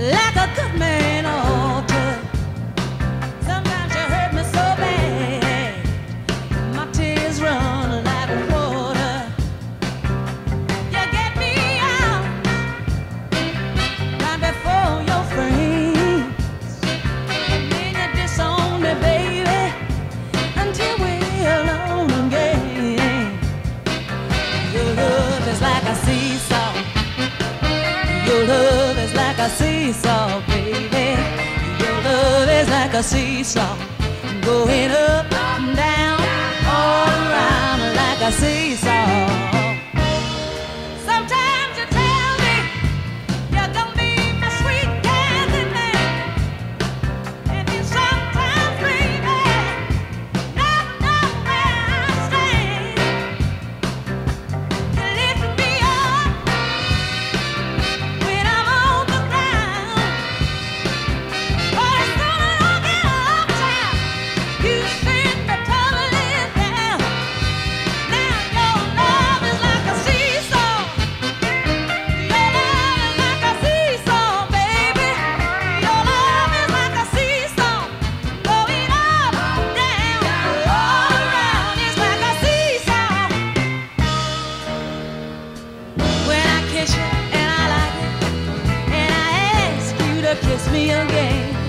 like a good man. seesaw, baby. Your love is like a seesaw, going up. me again.